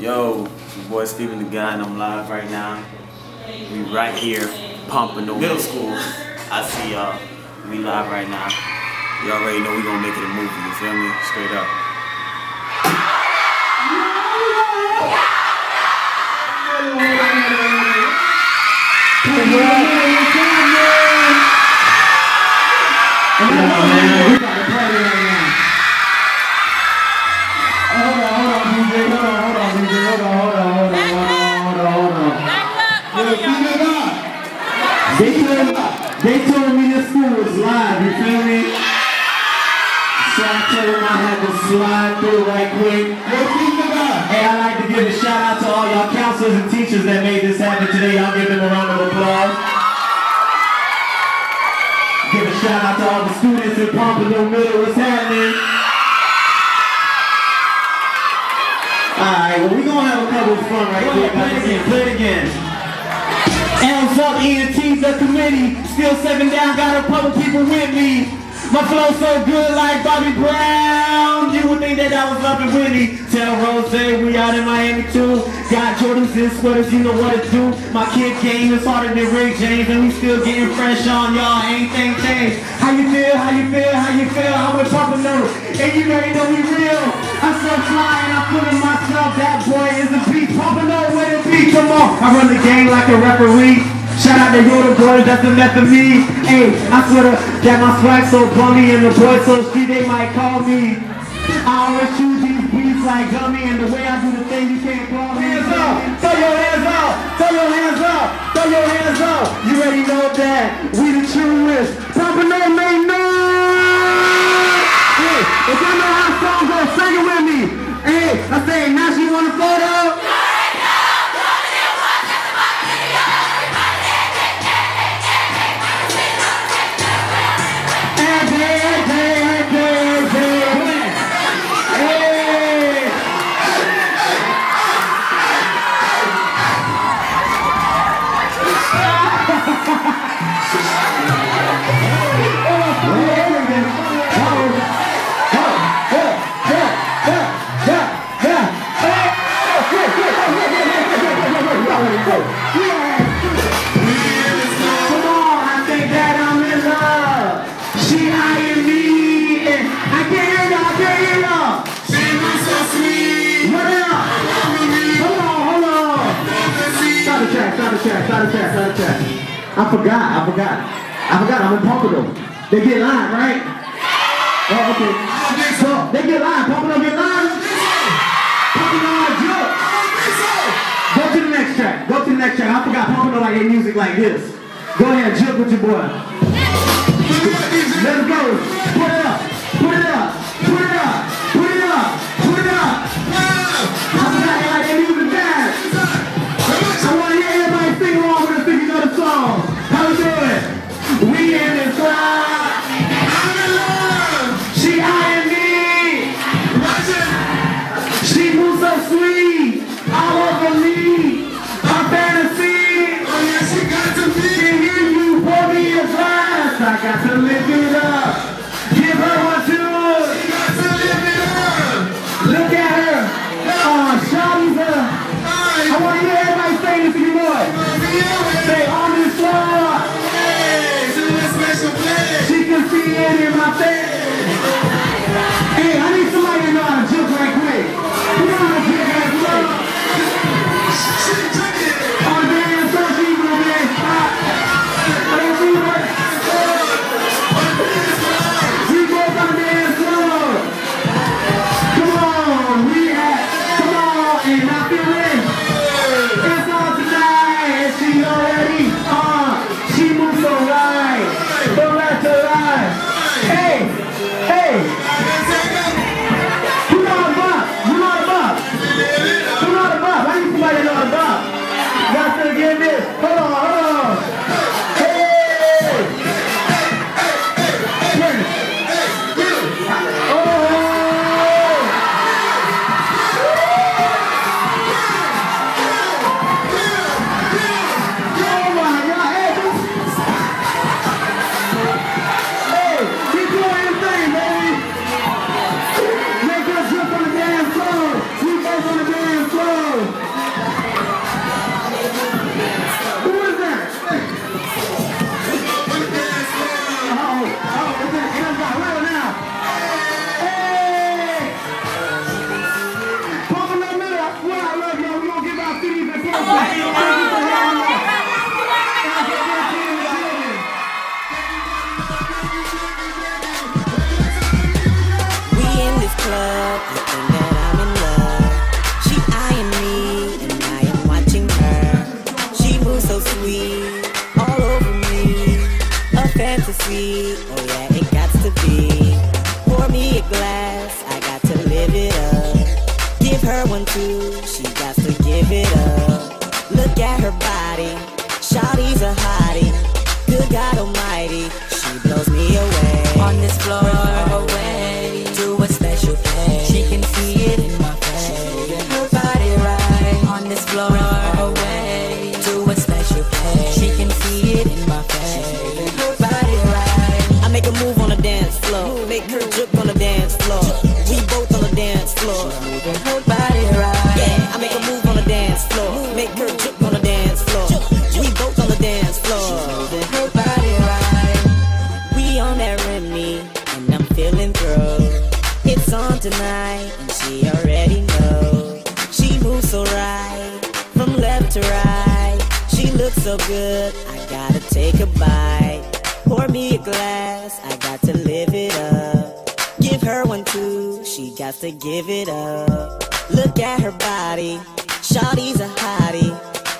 Yo, your boy Steven Da Guy, and I'm live right now. We right here, Pompano Middle School. I see y'all. We live right now. You already know we gonna make it a movie, you feel me? Straight up. They they told me this school was live, you feel me? So I told them I had to slide through right quick. Hey, I'd like to give a shout out to all y'all counselors and teachers that made this happen today. Y'all give them a round of applause. Give a shout out to all the students in Pompano Middle. What's happening? Alright, well we gonna have a couple of fun right here. Play it again, play it again. L's up, ENT, the committee. Still seven down, got a couple people with me. My flow so good like Bobby Brown. You would think that I was up in Whitney. Tell Rose we out in Miami too. Got Jordans and sweaters, you know what to do. My kid game is harder than Rick James, and we still getting fresh on y'all. Ain't thing changed. How you feel? How you feel? How you feel? I'm with Pompano, and you know we real. I'm so fly and I'm feeling myself. That boy is a beast. Papa No. I run the game like a referee. Shout out to Yoda boys, that's the method me. Hey, I swear to that my swag so bummy and the boys so street they might call me. I always choose these beats like gummy and the way I do the thing you can't call me. Hands up! Throw your hands up! Throw your hands up! Throw your hands up! You already know that. We the truest. Pompano make noise! Hey, if y'all know how the song goes, sing it with me. Hey, I say, now she want a photo? Track, stop the track, stop the track. I forgot, I forgot. I forgot, I'm in Pompano. They get lined, right? Oh, okay. So, they get lined, Pompano get lined? Pompano I jump. Go to the next track. Go to the next track. I forgot Pompano like their music like this. Go ahead, jump with your boy. Let's go. Put it up. I got to lift it up. That I'm in love. She eyeing me, and I am watching her. She moves so sweet, all over me. A fantasy, oh yeah, it got to be. Pour me a glass, I got to live it up. Give her one too, she got to give it up. Look at her body, Shawty's a hottie. Good God Almighty, she blows me away. On this floor, right, from left to right. She looks so good, I gotta take a bite. Pour me a glass, I got to live it up. Give her one too, she got to give it up. Look at her body, Shawty's a hottie.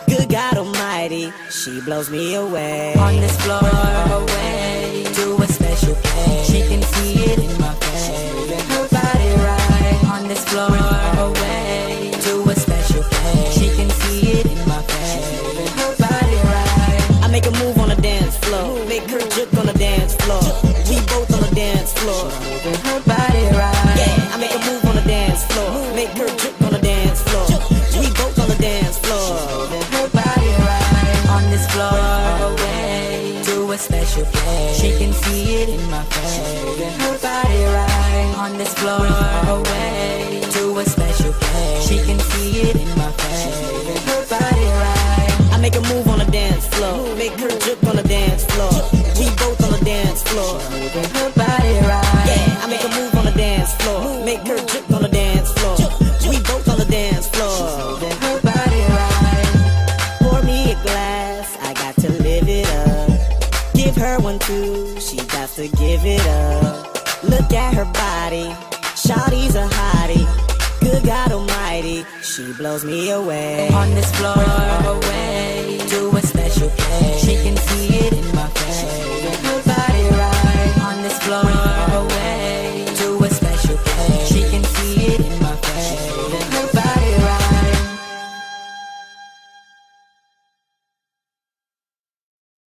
Good God Almighty, she blows me away. On this floor, away to a special place. She can see it She can see it in my face. Moving her body right. On this floor, away to a special place. She can see it in my face. Moving her body right. I make a move on the dance floor, make her jerk on the dance floor. We both on the dance floor. Give her one too, she got to give it up. Look at her body, Shawty's a hottie. Good God Almighty, she blows me away. On this floor, away to a special place. She can